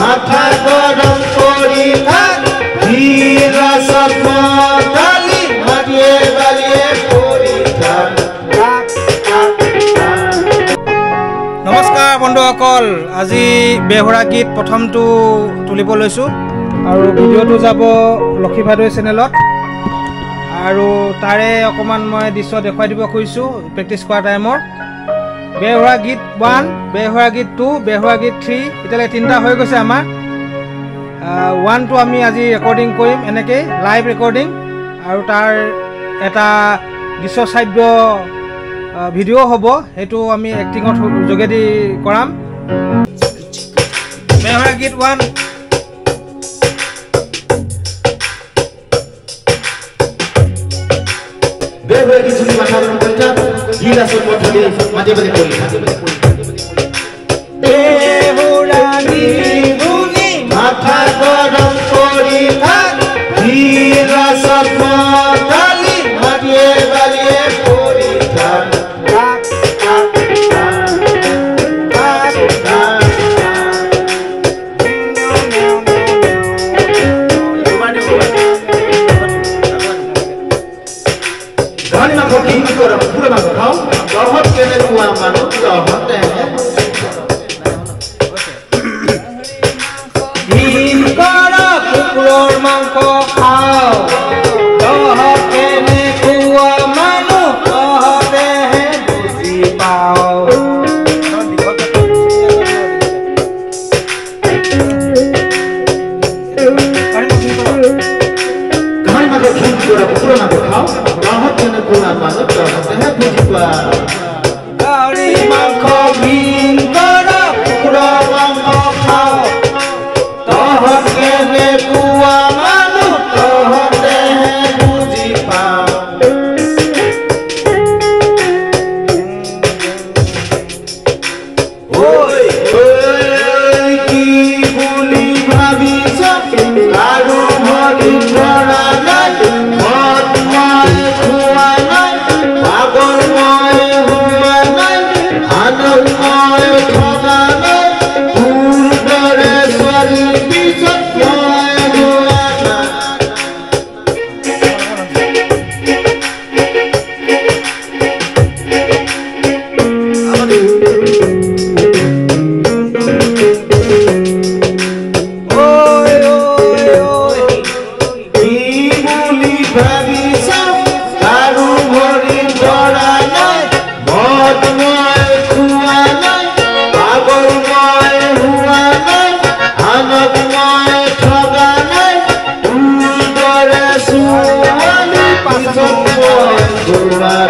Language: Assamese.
মাথা নমস্কাৰ বন্ধুসকল আজি বেহুৰা গীত প্ৰথমটো তুলিব লৈছোঁ। আৰু ভিডিঅ'টো যাব লক্ষী ভাদৈ চেনেলত। আৰু তাৰে অকণমান মই দৃশ্য দেখুৱাই দিব খুজিছোঁ প্ৰেক্টিছ কৰা টাইমৰ বেহুৰা গীত ওৱান বেহুৰা গীত টু বেহুৰা গীত থ্ৰী এতিয়ালৈকে তিনিটা হৈ গৈছে আমাৰ। ওৱানটো আমি আজি ৰেকৰ্ডিং কৰিম এনেকৈ লাইভ ৰেকৰ্ডিং আৰু তাৰ এটা দৃশ্যশ্ৰাব্য ভিডিঅ' হ'ব সেইটো আমি এক্টিঙৰ যোগেদি কৰাম। বেহৰা গীত ওৱান বেহুৱে কিছুলি মাথা গৰম কৰি থাক গীত আচল পথালি মাজে মাজে কৰি कर्मों को खाओ। दोह के कुआ मानो कहते हैं खुशी पाओ। खाओ राहत के कुआ मानो कहते हैं खुशी पाओ Senhora.